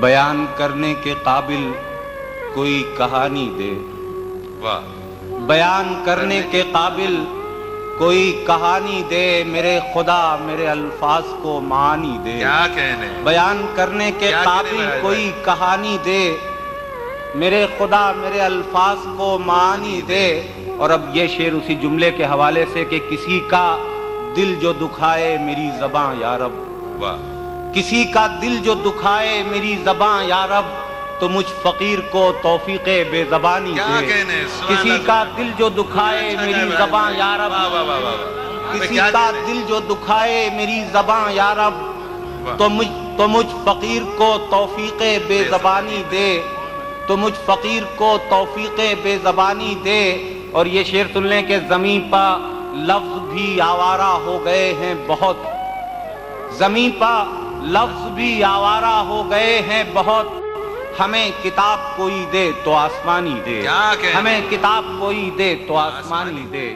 بیان کرنے کے قابل کوئی کہانی دے۔ واہ۔ بیان کرنے کے قابل کوئی کہانی دے میرے خدا میرے الفاظ کو معنی دے۔ کیا کہنے؟ بیان کرنے کے قابل کوئی کہانی دے۔ میرے خدا میرے الفاظ کو معنی دے۔ اور اب یہ شعر اسی جملے کے حوالے سے کہ کسی کا دل جو دکھائے میری زباں یا رب۔ واہ۔ کسی کا دل جو دکھائے میری زباں یا رب تو مجھ فقیر کو توفیق بے زبانی دے۔ کسی۔ کا دل جو دکھائے میری زباں یا رب۔ کسی کا؟ دل جو دکھائے میری زباں یا رب۔ تو مجھ تو مجھ فقیر کو توفیق بے زبانی۔ دے۔ تو مجھ فقیر کو توفیق بے زبانی دے۔ اور یہ شعر سن لیں کہ زمین پا لفظ بھی آوارہ ہو گئے ہیں بہت۔ زمین پا لفظ بھی آوارہ ہو گئے ہیں بہت۔ ہمیں کتاب کوئی دے تو آسمانی دے؟ ہمیں کتاب کوئی دے تو آسمانی دے۔